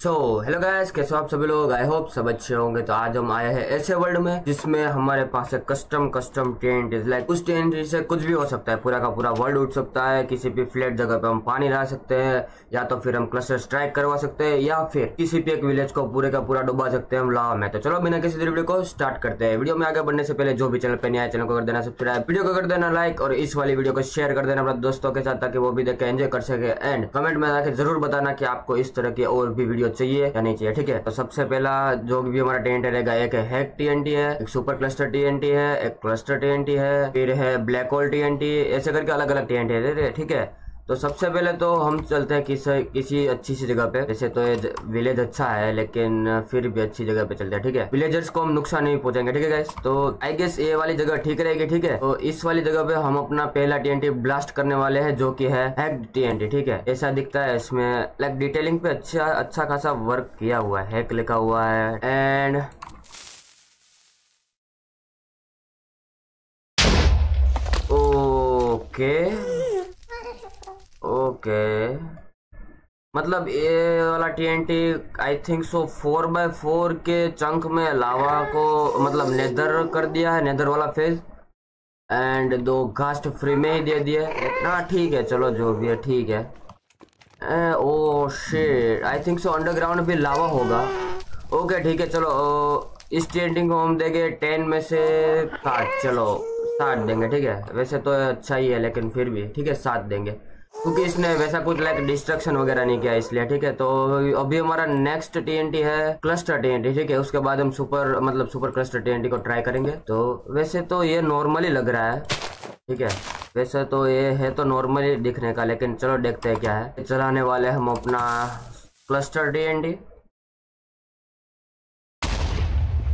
So hello guys कैसे हो आप सभी लोग? आई होप सब अच्छे होंगे। तो आज हम आए हैं ऐसे वर्ल्ड में, जिसमें हमारे पास है custom custom tent is like उस टेंट से कुछ भी हो सकता है। पूरा का पूरा वर्ल्ड उठ सकता है। किसी भी फ्लैट जगह पे हम पानी ला सकते हैं, या तो फिर हम क्लस्टर स्ट्राइक करवा सकते हैं, या फिर किसी भी एक विलेज को पूरे का पूरा डुबा सकते हैं हम लावा में। तो चलो बिना किसी वीडियो को स्टार्ट करते हैं। वीडियो में आगे बढ़ने से पहले जो भी चैनल पर नया चैनल को कर देना सब्सक्राइब वीडियो को कर देना लाइक और इस वाली वीडियो को शेयर कर देना अपने दोस्तों के साथ, ताकि वो भी देखे एंजॉय कर सके। एंड कमेंट में आके ज़रूर बताना की आपको इस तरह की और भी वीडियो चाहिए या नहीं चाहिए, ठीक है? तो सबसे पहला जो भी हमारा टेंट रहेगा, एक हैक टीएनटी है, एक सुपर क्लस्टर टीएनटी है, एक क्लस्टर टीएनटी है, फिर है ब्लैक होल टीएनटी ऐसे करके अलग अलग टीएनटी है, ठीक है? तो सबसे पहले तो हम चलते हैं किसी किसी अच्छी सी जगह पे। वैसे तो ये विलेज अच्छा है, लेकिन फिर भी अच्छी जगह पे चलते हैं, ठीक है? विलेजर्स को हम नुकसान नहीं पहुंचाएँगे, ठीक है तो आई गेस ये वाली जगह ठीक रहेगी, ठीक है? तो इस वाली जगह पे हम अपना पहला टीएनटी ब्लास्ट करने वाले है, जो की है टीएनटी ठीक है? ऐसा दिखता है इसमें। लाइक डिटेलिंग पे अच्छा अच्छा खासा वर्क किया हुआ है हैक लिखा हुआ है एंड ओके ओके। मतलब ये वाला TNT I think so four by four के चंक में लावा को मतलब नेदर कर दिया है नेदर वाला फ़ेज़ एंड दो घास्ट फ्री में ही दे दिए ना, ठीक है, चलो जो भी है, ठीक है। ओ शेट आई थिंक सो अंडरग्राउंड भी लावा होगा। ओके, ठीक है, चलो इस टेंटिंग को हम देंगे टेन में से सात, चलो, सात देंगे, ठीक है। वैसे तो अच्छा ही है, लेकिन फिर भी, ठीक है, सात देंगे। क्योंकि इसने वैसा कुछ लाइक डिस्ट्रक्शन वगैरह नहीं किया इसलिए ठीक है? तो अभी हमारा नेक्स्ट टीएनटी है क्लस्टर टीएनटी ठीक है? उसके बाद हम सुपर मतलब सुपर क्लस्टर टीएनटी को ट्राई करेंगे। तो वैसे तो ये नॉर्मली लग रहा है ठीक है? वैसे तो ये है तो नॉर्मली दिखने का लेकिन चलो देखते हैं क्या है। चलाने वाले हम अपना क्लस्टर टीएनटी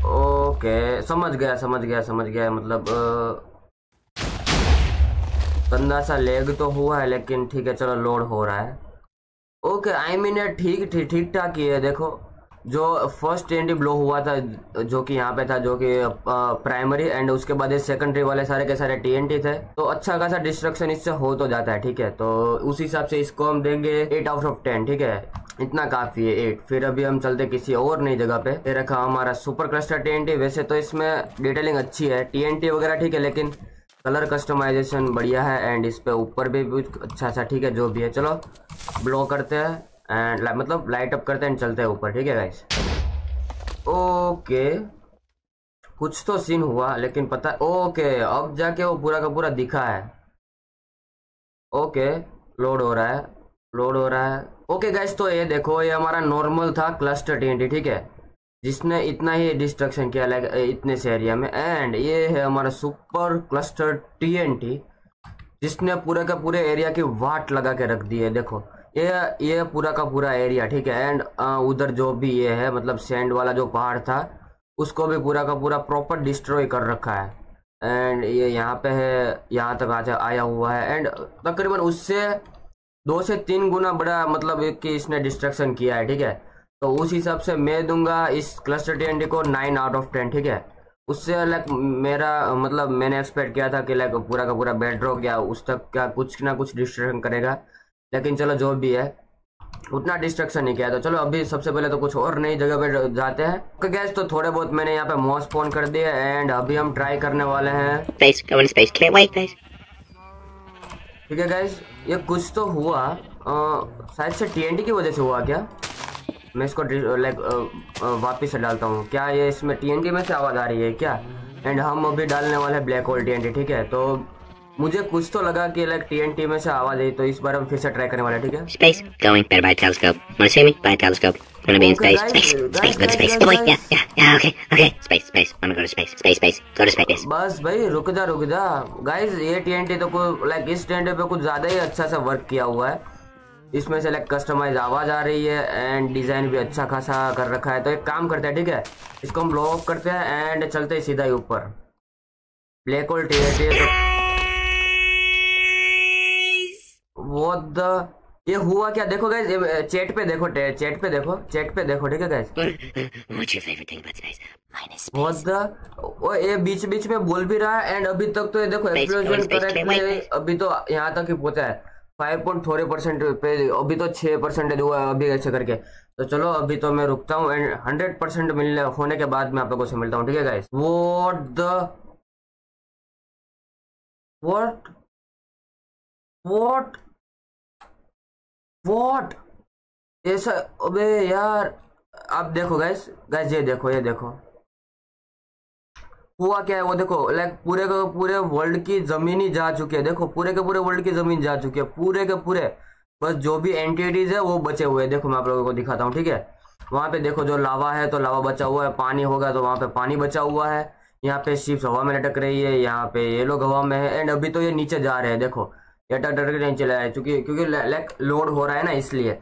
ओके समझ गया समझ गया समझ गया मतलब आ, गंदा सा लेग तो हुआ है, लेकिन ठीक है, चलो लोड हो रहा है। ओके आई मीन ये ठीक ठीक ठीक ठाक ही है, देखो। जो फ़र्स्ट टी ब्लो हुआ था, जो कि यहाँ पे था, जो कि प्राइमरी एंड उसके बाद सेकेंडरी वाले सारे के सारे टीएनटी थे। तो अच्छा खासा डिस्ट्रक्शन इससे हो तो जाता है, ठीक है। तो उस हिसाब से इसको हम देंगे एट आउट ऑफ़ टेन ठीक है। इतना काफ़ी है एट फिर अभी हम चलते किसी और नई जगह पे। ये रखा हमारा सुपर क्लस्टर टीएनटी वैसे तो इसमें डिटेलिंग अच्छी है। टीएनटी वगैरह ठीक है, लेकिन कलर कस्टमाइजेशन बढ़िया है एंड इस पे ऊपर भी कुछ अच्छा अच्छा ठीक है, जो भी है, चलो ब्लो करते हैं एंड मतलब लाइट अप करते हैं चलते हैं ऊपर, ठीक है गाइस ओके कुछ तो सीन हुआ, लेकिन पता ओके अब जाके वो पूरा का पूरा दिखा है। ओके लोड हो रहा है लोड हो रहा है। ओके गाइस तो ये देखो, ये हमारा नॉर्मल था क्लस्टर टी ठीक है? जिसने इतना ही डिस्ट्रक्शन किया लाइक इतने से एरिया में। एंड ये है हमारा सुपर क्लस्टर टीएनटी जिसने पूरे का पूरे एरिया की वाट लगा के रख दी है, देखो। ये ये पूरा का पूरा एरिया ठीक है? एंड उधर जो भी ये है मतलब सैंड वाला जो पहाड़ था, उसको भी पूरा का पूरा प्रॉपर डिस्ट्रॉय कर रखा है। एंड ये यहाँ पे है, यहाँ तक आज, आया हुआ है। एंड तकरीबन उससे दो से तीन गुना बड़ा मतलब कि इसने डिस्ट्रक्शन किया है, ठीक है? तो उस हिसाब से मैं दूँगा इस क्लस्टर टी को नाइन आउट ऑफ़ टेन ठीक है? उससे लाइक मेरा मतलब मैंने एक्सपेक्ट किया था कि लाइक पूरा का पूरा बेड रॉक या उस तक क्या कुछ ना कुछ डिस्ट्रक्शन करेगा। लेकिन चलो जो भी है उतना डिस्ट्रक्शन नहीं किया। तो चलो अभी सबसे पहले तो कुछ और नई जगह पे जाते हैं। ओके गैस तो थोड़े बहुत मैंने यहाँ पे मॉस फ़ोन कर दिए एंड अभी हम ट्राई करने वाले हैं। ठीक है गैस ये कुछ तो हुआ। शायद से टीएनटी की वजह से हुआ क्या? मैं इसको लाइक वापिस से डालता हूँ। क्या ये इसमें टी में से आवाज़ आ रही है क्या? एंड हम अभी डालने वाले हैं ब्लैक होल टी ठीक है? तो मुझे कुछ तो लगा कि लाइक टीएनटी में से आवाज़ आई तो इस बार हम फिर से ट्राई करने वाले ठीक है? Space going better by telescope. Want see me? By telescope. Gonna be in space? space space go to space. wait yeah yeah yeah okay okay. Space space. Wanna go to space. Space space. Go to space. बस भाई रुक जा रुक जा। Guys ये TNT तो कोई like इस टीएनटी पे कुछ ज़्यादा ही अच्छा सा वर्क किया हुआ है। इसमें से लाइक कस्टमाइज आवाज़ आ रही है एंड डिज़ाइन भी अच्छा खासा कर रखा है। तो एक काम करते हैं ठीक है? इसको हम लॉक करते हैं एंड चलते हैं सीधा ही ऊपर। ब्लैक होल टी है तो वो द ये हुआ क्या? देखो गैस चैट पे देखो चैट पे देखो चैट पे देखो ठीक है गाइस व्हाट द वो ये बीच बीच में बोल भी रहा है एंड अभी तक तो ये देखो एक्सप्लोजन कर अभी तो यहाँ तक ही पहुँचा है। फाइव पॉइंट थोड़े परसेंट पे, अभी तो छः परसेंटेज हुआ है अभी ऐसे करके। तो चलो, अभी तो मैं रुकता हूँ एंड हंड्रेड परसेंट मिलने, होने के बाद मैं आप लोगों से मिलता हूँ, ठीक है guys what the what what what ऐसा, अबे यार, आप देखो गैस गैस ये देखो ये देखो। हुआ क्या है वो देखो लाइक पूरे के पूरे वर्ल्ड की ज़मीन ही जा चुकी है। देखो, पूरे के पूरे वर्ल्ड की ज़मीन जा चुकी है, पूरे के पूरे। बस जो भी एंटिटीज है वो बचे हुए हैं। देखो, मैं आप लोगों को दिखाता हूँ, ठीक है? वहाँ पे देखो, जो लावा है तो लावा बचा हुआ है, पानी होगा तो वहाँ पे पानी बचा हुआ है। यहाँ पे शिप्स हवा में लटक रही है, यहाँ पे ये लोग हवा में है। एंड अभी तो ये नीचे जा रहे हैं, देखो। ये टक टक नहीं चला है क्योंकि क्योंकि लाइक लोड हो रहा है ना, इसलिए।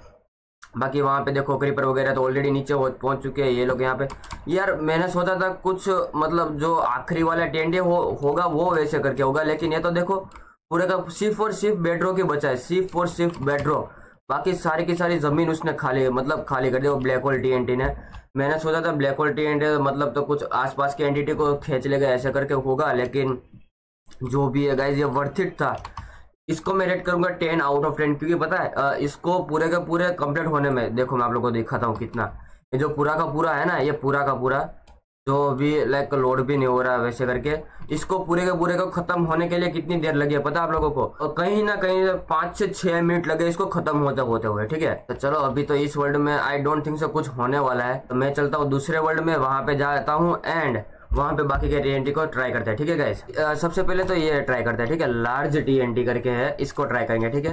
बाकी वहाँ पे देखो क्रीपर वगैरह तो ऑलरेडी नीचे पहुँच चुके हैं, ये लोग यहाँ पे। यार, मैंने सोचा था कुछ मतलब जो आखिरी वाला टेंडे हो होगा, वो वैसे करके होगा, लेकिन ये तो देखो, पूरे का सिर्फ़ और सिर्फ़ बेड्रो की बचा है, सिर्फ़ और सिर्फ़ बेड्रो बाकी सारी की सारी ज़मीन उसने खाली मतलब खाली कर दी, वो ब्लैक होल टी ने। मैंने सोचा था ब्लैक होल टी मतलब तो कुछ आसपास की एंटिटी को खींच लेगा, ऐसे करके होगा, लेकिन जो भी है गाइज़ ये वर्थ इट था। इसको मैं रेट करूँगा टेन आउट ऑफ़ टेन क्योंकि पता है इसको पूरे के पूरे कंप्लीट होने में, देखो मैं आप लोग को दिखाता हूँ कितना। ये जो पूरा का पूरा है ना, ये पूरा का पूरा, जो भी लाइक लोड भी नहीं हो रहा है वैसे करके, इसको पूरे के पूरे को खत्म होने के लिए कितनी देर लगी है पता आप लोगों को? और कहीं ना कहीं पाँच से छह मिनट लगे इसको खत्म होते होते हुए, ठीक है? तो चलो, अभी तो इस वर्ल्ड में आई डोंट थिंक सो कुछ होने वाला है। तो मैं चलता हूँ दूसरे वर्ल्ड में, वहाँ पे जाता हूँ एंड वहाँ पे बाकी के टीएनटी को ट्राई करते हैं, ठीक है गाइस सबसे पहले तो ये ट्राई करते हैं, ठीक है? लार्ज टीएनटी करके है, इसको ट्राई करेंगे, ठीक है?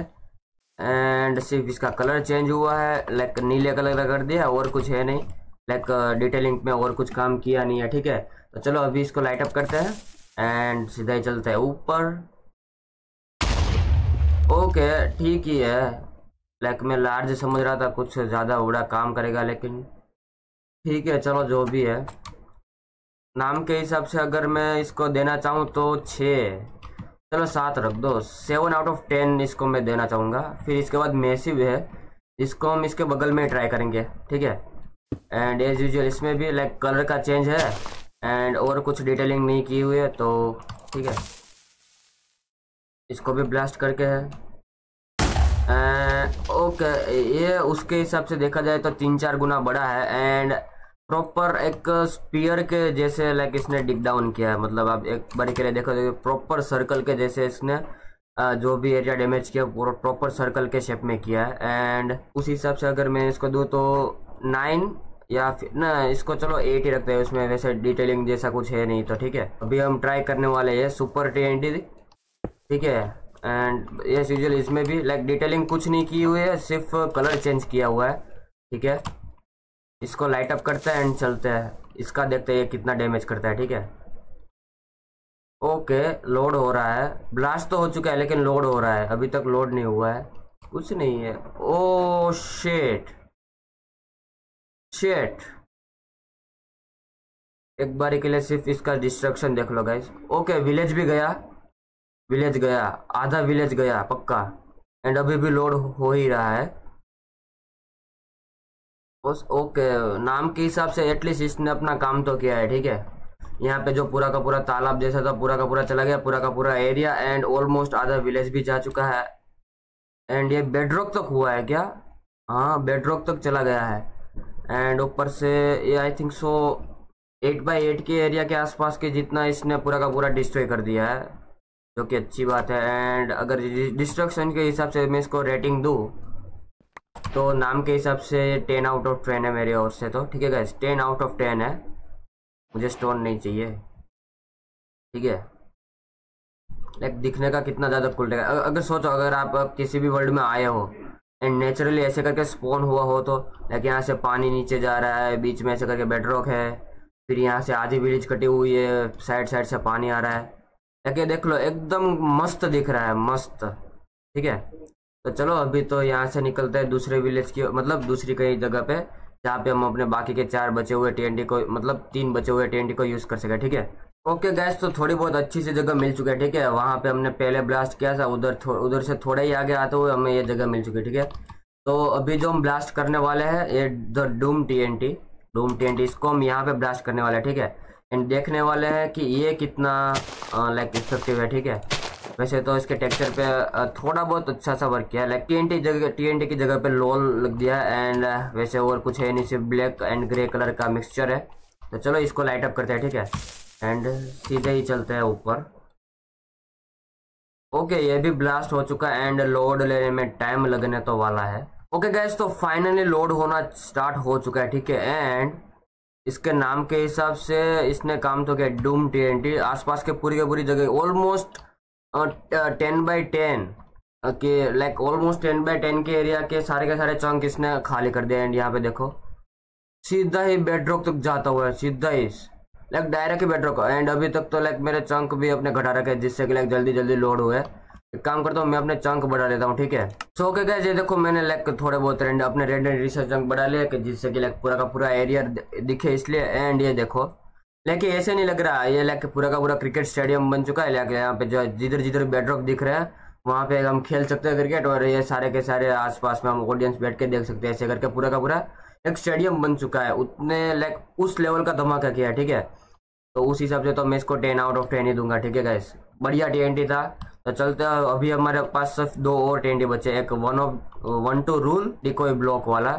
एंड सिर्फ़ इसका कलर चेंज हुआ है लाइक नीले कलर कर दिया, और कुछ है नहीं। लाइक डिटेलिंग में और कुछ काम किया नहीं है, ठीक है? तो चलो, अभी इसको लाइट अप करते हैं एंड सीधा ही चलते हैं ऊपर। ओके ठीक ही है। लाइक मैं लार्ज समझ रहा था, कुछ ज़्यादा बड़ा काम करेगा, लेकिन ठीक है, चलो, जो भी है। नाम के हिसाब से अगर मैं इसको देना चाहूँ तो छः चलो सात रख दो। सेवन आउट ऑफ़ टेन इसको मैं देना चाहूँगा। फिर इसके बाद मेसिव है। इसको हम इसके बगल में ट्राई करेंगे, ठीक है? एंड एज यूजल इसमें भी लाइक कलर का चेंज है। एंड और कुछ डिटेलिंग नहीं की हुई है तो ठीक है? इसको भी ब्लास्ट करके है। ओके ये उसके हिसाब से देखा जाए तो तीन चार गुना बड़ा है। एंड प्रॉपर एक स्पीयर के जैसे लाइक इसने डिग डाउन किया है। मतलब आप एक बार के लिए देखो तो प्रॉपर सर्कल के जैसे इसने जो भी एरिया डैमेज किया पूरा प्रॉपर सर्कल के शेप में किया है। एंड उस हिसाब से अगर मैं इसको दूँ तो नाइन या फिर, ना, इसको चलो एट ही रखते हैं। उसमें वैसे डिटेलिंग जैसा कुछ है नहीं तो ठीक है? अभी हम ट्राई करने वाले हैं सुपर टी ठीक है? एंड यस यूजल इसमें भी लाइक डिटेलिंग कुछ नहीं की हुई है, सिर्फ़ कलर चेंज किया हुआ है। ठीक है? इसको लाइट अप करते हैं एंड चलते हैं। इसका देखते हैं ये कितना डैमेज करता है, ठीक है? ओके लोड हो रहा है। ब्लास्ट तो हो चुका है, लेकिन लोड हो रहा है। अभी तक लोड नहीं हुआ है। कुछ नहीं है। ओ शेट शेट एक बारी के लिए सिर्फ़ इसका डिस्ट्रक्शन देख लो गाइस ओके विलेज भी गया। विलेज गया। आधा विलेज गया, पक्का। एंड अभी भी लोड हो ही रहा है। बस ओके, नाम के हिसाब से एटलीस्ट इसने अपना काम तो किया है, ठीक है? यहाँ पे जो पूरा का पूरा तालाब जैसा था, पूरा का पूरा चला गया, पूरा का पूरा एरिया एंड ऑलमोस्ट आधा विलेज भी जा चुका है। एंड ये बेडरॉक तक हुआ है क्या? हाँ बेडरॉक तक चला गया है। एंड ऊपर से ये I think so eight by eight के एरिया के आसपास के जितना इसने पूरा का पूरा डिस्ट्रॉय कर दिया है, जो कि अच्छी बात है। एंड अगर डिस्ट्रक्शन के हिसाब से मैं इसको रेटिंग दूँ तो नाम के हिसाब से टेन आउट ऑफ़ टेन है मेरे ओर से तो। ठीक है guys ten out of ten है। मुझे स्टोन नहीं चाहिए। ठीक है। लाइक दिखने का कितना ज़्यादा कुल अगर सोचो, अगर आप किसी भी वर्ल्ड में आए हो एंड नेचुरली ऐसे करके स्पोन हुआ हो तो लाइक यहाँ से पानी नीचे जा रहा है, बीच में ऐसे करके बेडरॉक है, फिर यहाँ से आधी विलेज कटी हुई है साइड साइड से पानी आ रहा है। लाइक देख लो, एकदम मस्त दिख रहा है, मस्त। ठीक है। तो चलो, अभी तो यहाँ से निकलते हैं दूसरे विलेज की मतलब दूसरी कई जगह पे, जहाँ पे हम अपने बाकी के चार बचे हुए टीएनटी को मतलब तीन बचे हुए टीएनटी को यूज़ कर सके, ठीक है? ओके गैस तो थोड़ी बहुत अच्छी सी जगह मिल चुकी है, ठीक है? वहाँ पे हमने पहले ब्लास्ट किया था, उधर उधर से थोड़ा ही आगे आते हुए हमें ये जगह मिल चुकी है, ठीक है? तो अभी जो हम ब्लास्ट करने वाले हैं, ये the doom T doom T इसको हम यहाँ पे ब्लास्ट करने वाले हैं, ठीक है? एंड देखने वाले हैं कि ये कितना लाइक इफ़ेक्टिव है, ठीक है? वैसे तो इसके टेक्सचर पे थोड़ा बहुत अच्छा सा वर्क किया। लाइक टी जगह टीएनटी की जगह पे लोल लग दिया एंड वैसे और कुछ है नहीं, सिर्फ़ ब्लैक एंड ग्रे कलर का मिक्सचर है। तो चलो इसको लाइट अप करते हैं, ठीक है? एंड सीधे ही चलते हैं ऊपर। ओके ये भी ब्लास्ट हो चुका है एंड लोड लेने में टाइम लगने तो वाला है। ओके गैस तो फाइनली लोड होना स्टार्ट हो चुका है, ठीक है? एंड इसके नाम के हिसाब से इसने काम तो किया डूम टी आसपास के पूरी के पूरी जगह ऑलमोस्ट टेन बाई टेन के like almost ten by ten के एरिया के सारे के सारे चंक इसने खाली कर दिया एंड यहाँ पे देखो। सीधा ही बेडरॉक तक जाता हुआ है, सीधा ही। लाइक डायरेक्ट ही बेडरॉक एंड अभी तक तो लाइक मेरे चंक भी अपने घटा रखे जिससे कि लाइक जल्दी जल्दी लोड हुए। एक काम करता हूँ, मैं अपने चंक बढ़ा लेता हूँ, ठीक है? सो ओके गैस ये देखो, मैंने लाइक थोड़े बहुत रेंड अपने रेड रिसर्च चंक बढ़ा लिया कि जिससे कि लाइक पूरा का पूरा एरिया दिखे इसलिए एंड ये देखो। लेकिन ऐसे नहीं लग रहा। ये लाइक पूरा का पूरा क्रिकेट स्टेडियम बन चुका है। लाइक यहाँ पे जो जिधर जिधर बेडरॉक दिख रहा है, वहाँ पे हम खेल सकते हैं क्रिकेट और ये सारे के सारे आसपास में हम ऑडियंस बैठ के देख सकते हैं। ऐसे करके पूरा का पूरा एक स्टेडियम बन चुका है। उतने लाइक उस लेवल का धमाका किया, ठीक है? तो उस हिसाब से तो मैं इसको टेन आउट ऑफ़ टेन ही दूँगा, ठीक है गैस बढ़िया टी था। तो चलते अभी हमारे पास सिर्फ़ दो और टी बचे एक one of one two rule decoy block वाला।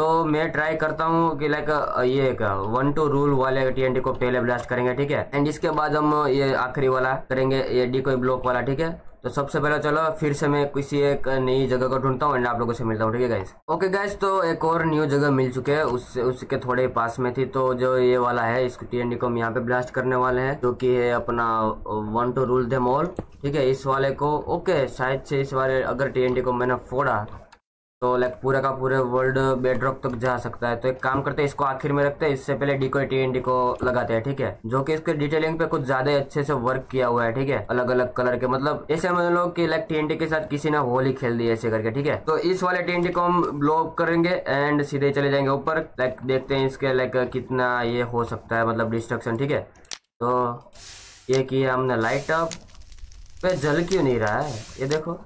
तो मैं ट्राई करता हूँ कि लाइक ये वन टू रूल वाले टी को पहले ब्लास्ट करेंगे, ठीक है? एंड इसके बाद हम ये आखिरी वाला करेंगे, ये डिकोई ब्लॉक वाला, ठीक है? तो सबसे पहले चलो, फिर से मैं किसी एक नई जगह को ढूंढता हूँ एंड आप लोगों से मिलता हूँ, ठीक है गाइस ओके गाइस तो एक और न्यू जगह मिल चुके है उससे उसके थोड़े पास में थी तो जो ये वाला है, इसको टी को हम यहाँ पे ब्लास्ट करने वाले हैं, जो कि है अपना one two rule the mall ठीक है? इस वाले को ओके शायद से इस वाले, अगर टीएनडी को मैंने फोड़ा तो लाइक पूरा का पूरे वर्ल्ड बेडरॉक तक जा सकता है। तो एक काम करते हैं, इसको आखिर में रखते हैं, इससे पहले डीको टी को लगाते हैं, ठीक है? जो कि इसके डिटेलिंग पे कुछ ज़्यादा अच्छे से वर्क किया हुआ है, ठीक है? अलग अलग कलर के मतलब ऐसे समझ लो कि लाइक टी के साथ किसी ने होली खेल दी ऐसे करके, ठीक है? तो इस वाले टी को हम ब्लॉक करेंगे एंड सीधे चले जाएँगे ऊपर। लाइक देखते हैं इसके लाइक कितना ये हो सकता है मतलब डिस्ट्रक्शन ठीक है? तो ये किया हमने लाइट अप पे जल क्यों नहीं रहा है? ये देखो।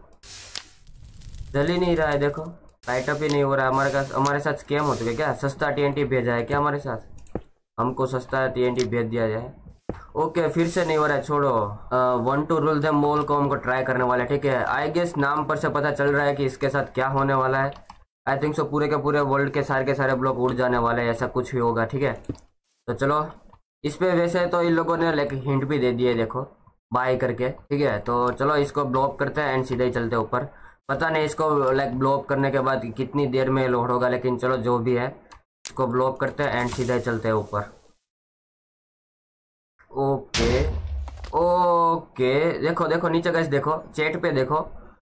जल ही नहीं रहा है, देखो। लाइटअप ही नहीं हो रहा हमारे पास हमारे साथ स्कैम हो चुके क्या? सस्ता टीएनटी भेजा है क्या हमारे साथ? हमको सस्ता टीएनटी भेज दिया जाए। ओके फिर से नहीं हो रहा है, छोड़ो। One two rule the mole को हमको ट्राई करने वाला है, ठीक है? आई गेस नाम पर से पता चल रहा है कि इसके साथ क्या होने वाला है। आई थिंक सो पूरे के पूरे वर्ल्ड के सारे के सारे ब्लॉक उड़ जाने वाले हैं, ऐसा कुछ भी होगा, ठीक है? तो चलो, इस पे वैसे तो इन लोगों ने लाइक हिंट भी दे दिए, देखो बाय करके, ठीक है? तो चलो, इसको ब्लॉक करते हैं एंड सीधे ही चलते ऊपर। पता नहीं इसको लाइक ब्लॉक करने के बाद कितनी देर में लोड होगा, लेकिन चलो जो भी है, इसको ब्लॉक करते हैं एंड सीधे चलते हैं ऊपर। ओके ओके देखो देखो, नीचे कैसे देखो चेट पे देखो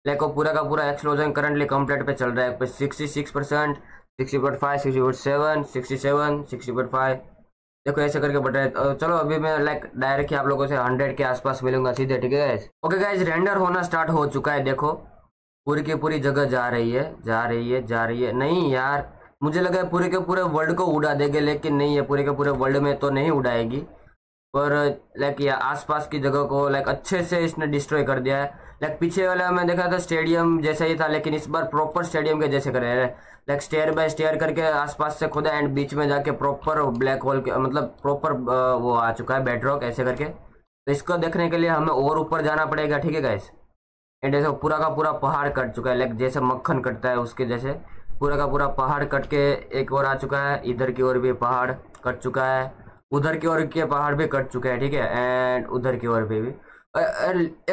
देखो पूरा का पूरा एक्सप्लोजन करंटली कंप्लीट पे चल रहा है। Sixty six percent sixty point five sixty point seven sixty seven sixty point five देखो, ऐसे करके बढ़ रहा चलो, अभी मैं लाइक डायरेक्ट आप लोगों से हंड्रेड के आसपास मिलूँगा सीधे, ठीक है ओके गाइज़ रेंडर होना स्टार्ट हो चुका है, देखो। पूरी की पूरी जगह जा रही है, जा रही है, जा रही है। नहीं यार, मुझे लगा है पूरे के पूरे वर्ल्ड को उड़ा देंगे, लेकिन नहीं है, पूरे के पूरे वर्ल्ड में तो नहीं उड़ाएगी। पर लाइक ये आसपास की जगह को लाइक अच्छे से इसने डिस्ट्रॉय कर दिया है। लाइक पीछे वाला मैं देखा था स्टेडियम जैसा ही था, लेकिन इस बार प्रॉपर स्टेडियम के जैसे करे हैं। लाइक स्टेयर बाय स्टेयर करके आसपास से खुदा एंड बीच में जाके प्रॉपर ब्लैक होल के मतलब प्रॉपर वो आ चुका है बेडरॉक ऐसे करके। तो इसको देखने के लिए हमें और ऊपर जाना पड़ेगा, ठीक है गाइस एंड ऐसा पूरा का पूरा पहाड़ कट चुका है। लाइक जैसे मक्खन कटता है, उसके जैसे पूरा का पूरा पहाड़ कट के एक और आ चुका है। इधर की ओर भी पहाड़ कट चुका है। उधर की ओर के पहाड़ भी कट चुका है, ठीक है? एंड उधर की ओर भी भी।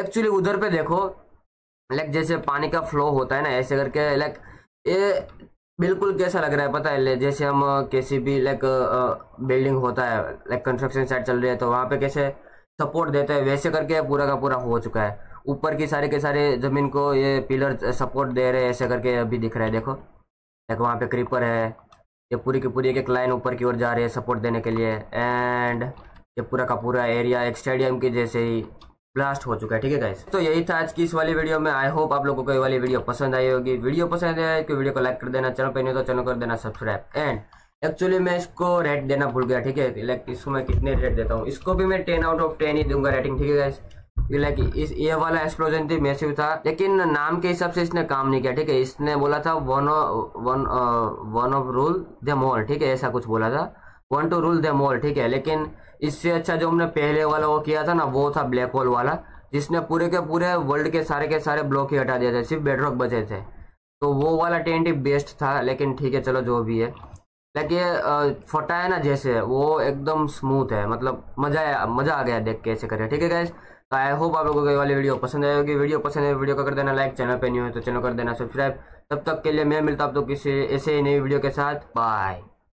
एक्चुअली उधर पे देखो लाइक जैसे पानी का फ्लो होता है ना, ऐसे करके लाइक ये बिल्कुल कैसा लग रहा है पता है? जैसे हम किसी भी लाइक बिल्डिंग होता है लाइक कंस्ट्रक्शन साइट चल रही है तो वहाँ पे कैसे सपोर्ट देते हैं, वैसे करके पूरा का पूरा हो चुका है। ऊपर की सारे के सारे ज़मीन को ये पिलर सपोर्ट दे रहे ऐसे करके अभी दिख रहा है, देखो। देखो, वहाँ पे क्रीपर है। ये पूरी की पूरी एक एक लाइन ऊपर की ओर जा रही है सपोर्ट देने के लिए। एंड ये पूरा का पूरा एरिया एक स्टेडियम के जैसे ही ब्लास्ट हो चुका है, ठीक है गाइस तो यही था आज की इस वाली वीडियो में। आई होप आप लोगों को ये वाली वीडियो पसंद आई होगी। वीडियो पसंद आया तो वीडियो को लाइक कर देना चैनल पे नहीं तो चैनल कर देना सब्सक्राइब एंड एक्चुअली मैं इसको रेट देना भूल गया, ठीक है? इसको मैं कितने रेट देता हूँ? इसको भी मैं टेन आउट ऑफ़ टेन ही दूँगा रेटिंग ठीक है गाइस लाइक इस, ये वाला एक्सप्लोजन थी मैसिव था। लेकिन नाम के हिसाब से इसने काम नहीं किया, ठीक है? इसने बोला था one one one of rule the mall ठीक है? ऐसा कुछ बोला था। One two rule the mall ठीक है? लेकिन इससे अच्छा जो हमने पहले वाला वो किया था ना, वो था ब्लैक होल वाला, जिसने पूरे के पूरे वर्ल्ड के सारे के सारे ब्लॉक ही हटा दिए थे, सिर्फ़ बेडरॉक बचे थे। तो वो वाला टेंट ही बेस्ट था, लेकिन ठीक है, चलो जो भी है। लेकिन फटा है ना जैसे, वो एकदम स्मूथ है मतलब मज़ा आया, मज़ा आ गया देख के ऐसे करे ठीक है गैस तो आई होप आप लोगों को ये वाली वीडियो पसंद आएगी वीडियो पसंद है वीडियो का कर देना लाइक चैनल पे न्यू है तो चैनल कर देना सब्सक्राइब तब तक के लिए मैं मिलता आप तो किसी ऐसे ही नई वीडियो के साथ। बाय